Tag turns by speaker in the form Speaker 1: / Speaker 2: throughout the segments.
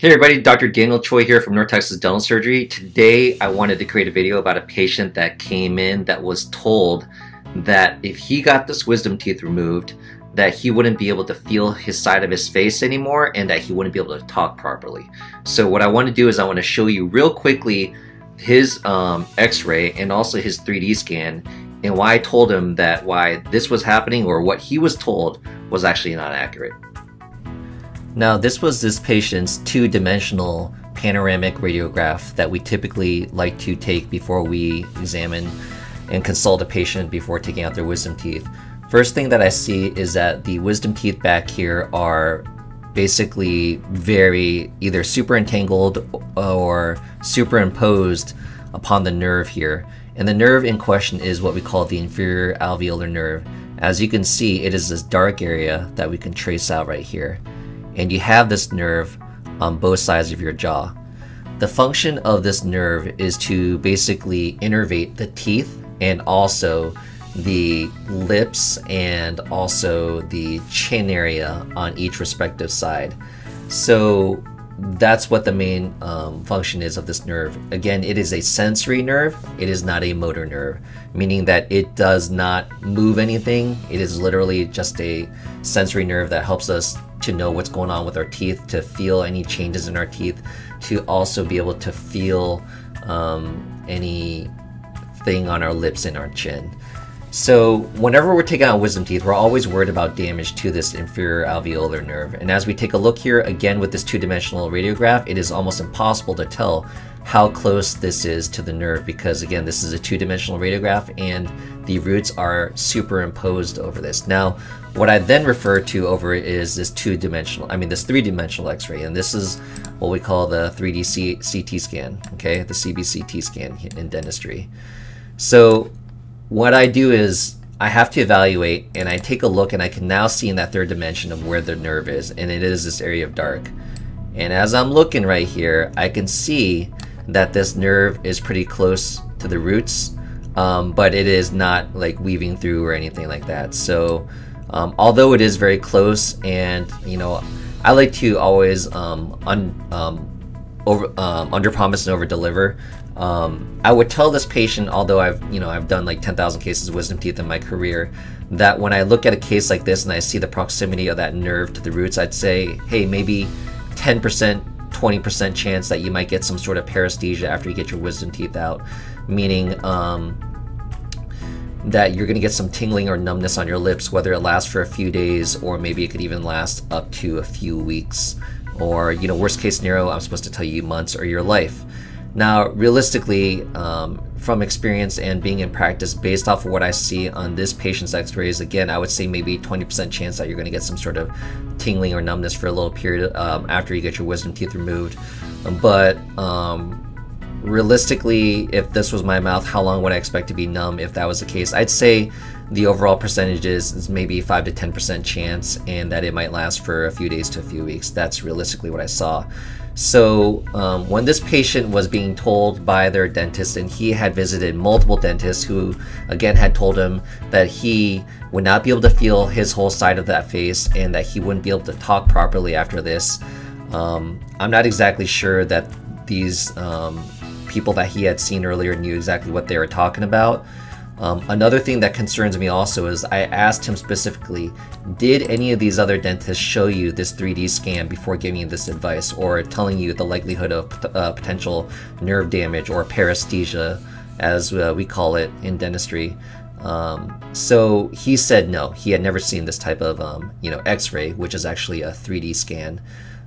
Speaker 1: Hey everybody, Dr. Daniel Choi here from North Texas Dental Surgery. Today I wanted to create a video about a patient that came in that was told that if he got this wisdom teeth removed, that he wouldn't be able to feel his side of his face anymore and that he wouldn't be able to talk properly. So what I want to do is I want to show you real quickly his um, x-ray and also his 3D scan and why I told him that why this was happening or what he was told was actually not accurate. Now, this was this patient's two-dimensional panoramic radiograph that we typically like to take before we examine and consult a patient before taking out their wisdom teeth. First thing that I see is that the wisdom teeth back here are basically very either super entangled or superimposed upon the nerve here. And the nerve in question is what we call the inferior alveolar nerve. As you can see, it is this dark area that we can trace out right here and you have this nerve on both sides of your jaw. The function of this nerve is to basically innervate the teeth and also the lips and also the chin area on each respective side. So that's what the main um, function is of this nerve. Again, it is a sensory nerve, it is not a motor nerve, meaning that it does not move anything. It is literally just a sensory nerve that helps us to know what's going on with our teeth, to feel any changes in our teeth, to also be able to feel um, anything on our lips and our chin. So whenever we're taking out wisdom teeth, we're always worried about damage to this inferior alveolar nerve. And as we take a look here, again with this two-dimensional radiograph, it is almost impossible to tell how close this is to the nerve because again, this is a two-dimensional radiograph and the roots are superimposed over this. Now, what I then refer to over is this two-dimensional, I mean this three-dimensional x-ray, and this is what we call the 3D C CT scan, okay, the CBCT scan in dentistry. So what I do is I have to evaluate and I take a look and I can now see in that third dimension of where the nerve is and it is this area of dark. And as I'm looking right here, I can see that this nerve is pretty close to the roots, um, but it is not like weaving through or anything like that. So um, although it is very close and, you know, I like to always um, un, um, over, um, under promise and over deliver. Um, I would tell this patient, although I've you know I've done like 10,000 cases of wisdom teeth in my career, that when I look at a case like this and I see the proximity of that nerve to the roots, I'd say, hey, maybe 10%, 20% chance that you might get some sort of paresthesia after you get your wisdom teeth out, meaning um, that you're going to get some tingling or numbness on your lips, whether it lasts for a few days or maybe it could even last up to a few weeks. Or, you know, worst case scenario, I'm supposed to tell you months or your life. Now, realistically, um, from experience and being in practice, based off of what I see on this patient's x-rays, again, I would say maybe 20% chance that you're going to get some sort of tingling or numbness for a little period um, after you get your wisdom teeth removed. But um, realistically, if this was my mouth, how long would I expect to be numb if that was the case? I'd say the overall percentage is maybe 5 to 10% chance and that it might last for a few days to a few weeks. That's realistically what I saw. So um, when this patient was being told by their dentist, and he had visited multiple dentists who, again, had told him that he would not be able to feel his whole side of that face and that he wouldn't be able to talk properly after this, um, I'm not exactly sure that these um, people that he had seen earlier knew exactly what they were talking about. Um, another thing that concerns me also is I asked him specifically, did any of these other dentists show you this 3D scan before giving you this advice or telling you the likelihood of uh, potential nerve damage or paresthesia, as uh, we call it in dentistry? Um, so he said no, he had never seen this type of um, you know X-ray, which is actually a 3D scan.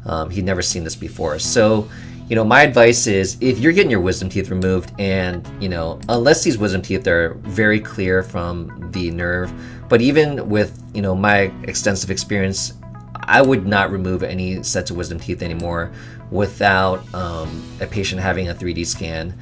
Speaker 1: Um, he'd never seen this before. So you know, my advice is if you're getting your wisdom teeth removed, and you know, unless these wisdom teeth are very clear from the nerve, but even with you know my extensive experience, I would not remove any sets of wisdom teeth anymore without um, a patient having a 3D scan.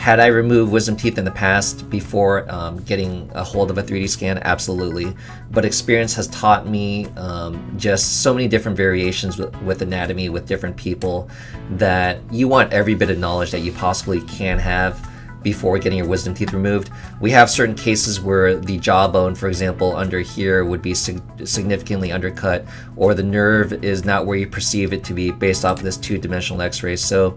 Speaker 1: Had I removed wisdom teeth in the past before um, getting a hold of a 3D scan? Absolutely. But experience has taught me um, just so many different variations with, with, anatomy with different people that you want every bit of knowledge that you possibly can have before getting your wisdom teeth removed. We have certain cases where the jawbone, for example, under here would be sig significantly undercut, or the nerve is not where you perceive it to be based off of this two-dimensional x-ray. So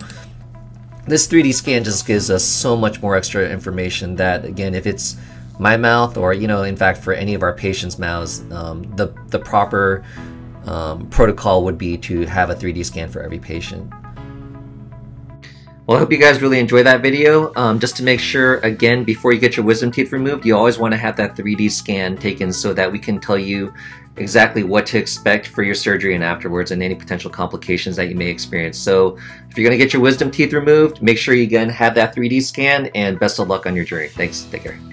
Speaker 1: this 3D scan just gives us so much more extra information that, again, if it's my mouth or, you know, in fact, for any of our patients' mouths, um, the, the proper um, protocol would be to have a 3D scan for every patient. Well, I hope you guys really enjoy that video. Um, just to make sure, again, before you get your wisdom teeth removed, you always want to have that 3D scan taken so that we can tell you exactly what to expect for your surgery and afterwards and any potential complications that you may experience. So if you're going to get your wisdom teeth removed, make sure you again have that 3D scan and best of luck on your journey. Thanks. Take care.